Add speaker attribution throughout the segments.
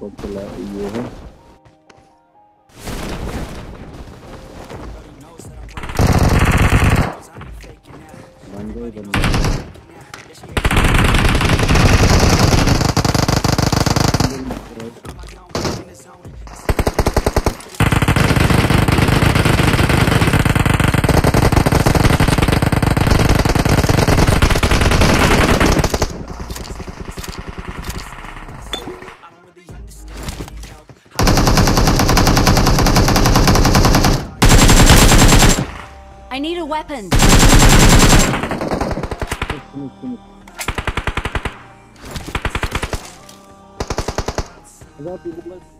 Speaker 1: Popular ये है।
Speaker 2: I need weapon.
Speaker 1: Finish, finish. Ada people.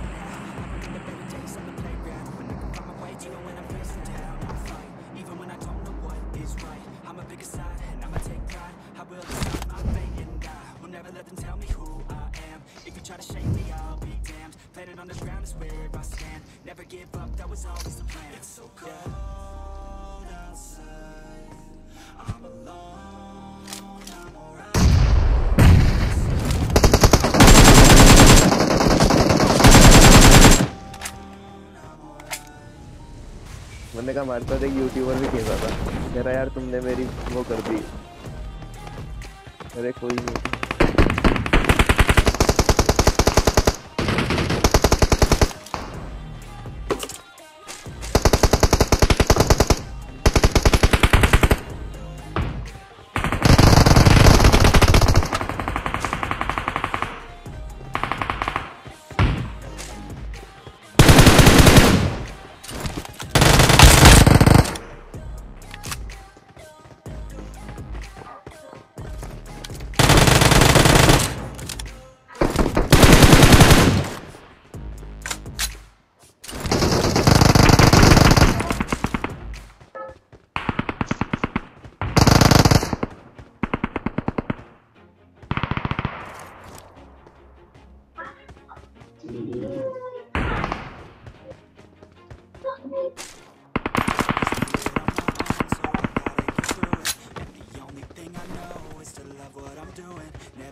Speaker 3: मैंने कहा मारता था यूट्यूबर भी खेलता था। रहा, यार, तुमने मेरी वो कर दी। अरे, कोई नहीं।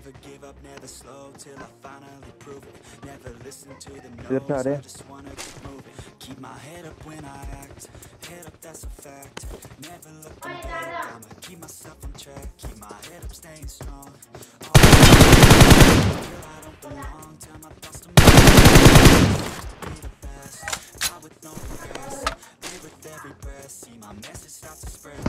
Speaker 3: Never give up, never slow till I finally prove it. Never listen to the noise, I just wanna keep moving. Keep my head up when I act. Head up, that's a fact. Never look
Speaker 4: back. I'ma keep myself on track. Keep my head up, staying strong. Live with every breath. See my message start to spread.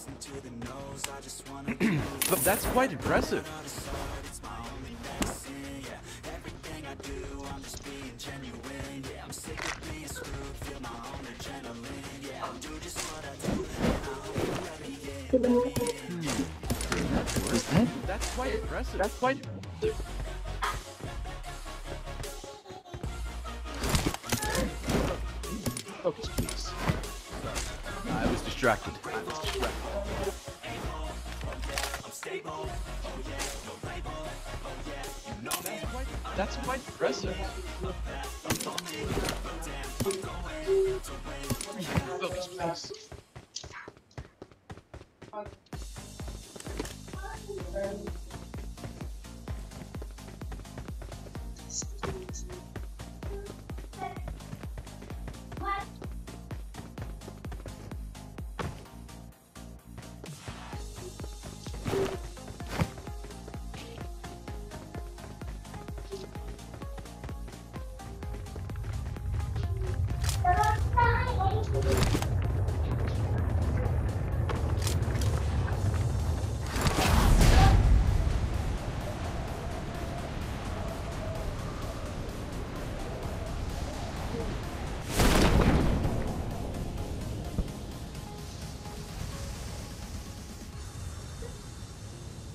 Speaker 5: But that's quite impressive. What was hmm. that? That's quite impressive. That's quite. Focus, please. I was distracted. That's quite impressive. Focus, please.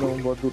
Speaker 3: बहुत दूर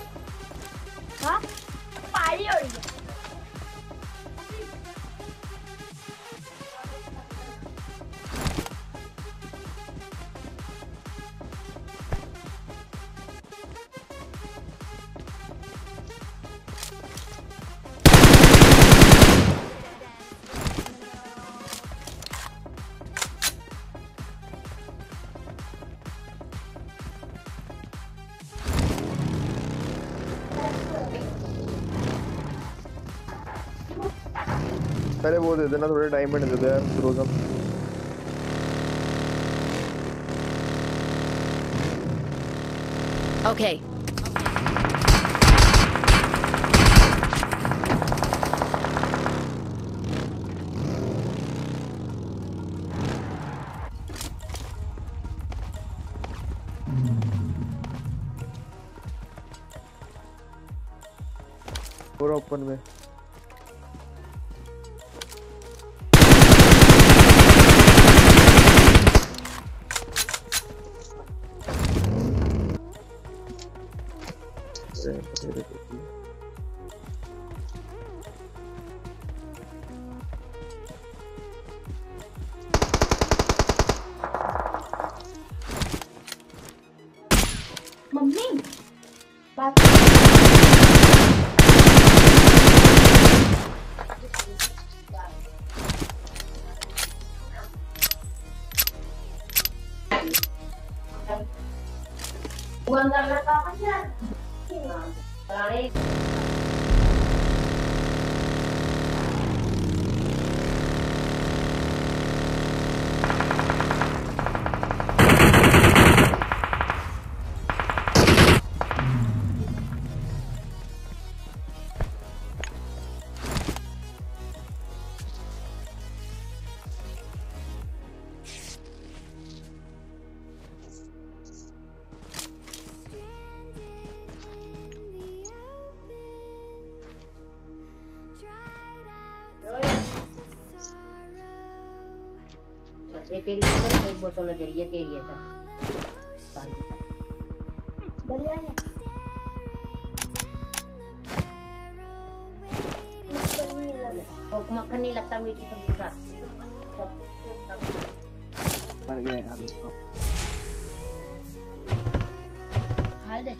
Speaker 3: पहले वो दे देना थोड़े diamond दे दो यार रोजम
Speaker 2: Okay.
Speaker 3: पूरा ओपन में
Speaker 6: Magandang natakas yan. Wala rin. तेरी बोतल एक बोतल है तेरी ये तेरी है सर
Speaker 7: बढ़िया है।
Speaker 6: मक्खन नहीं लगता मीठी सब्ज़ी का
Speaker 3: मर गए यार इसको।
Speaker 7: हाल दे